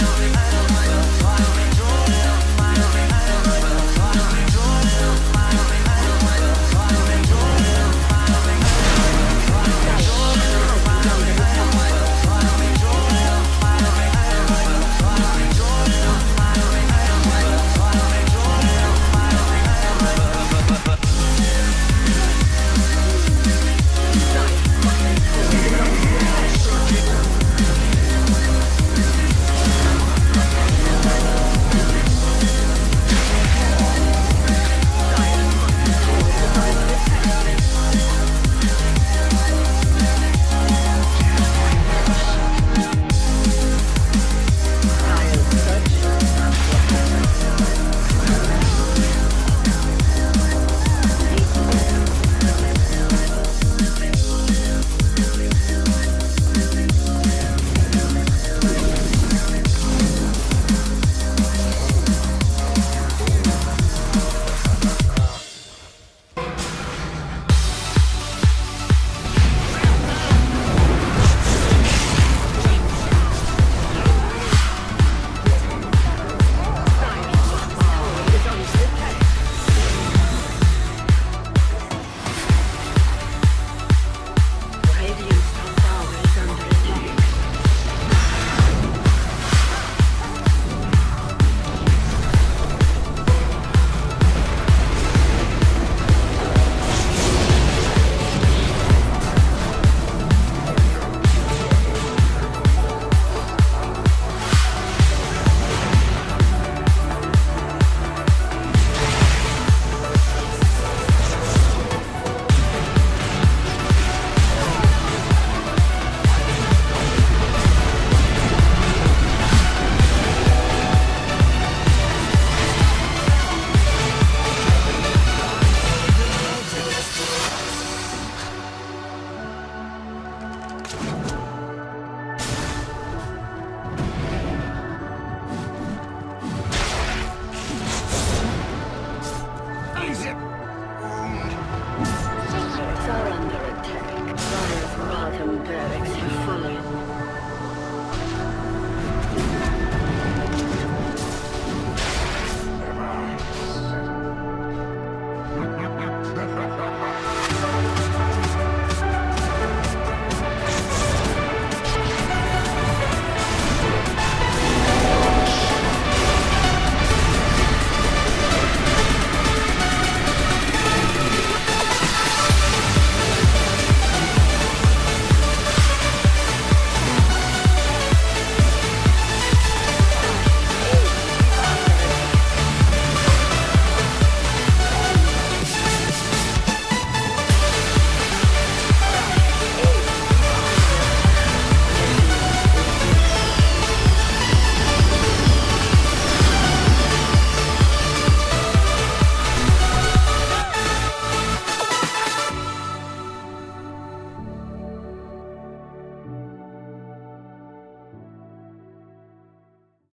smile.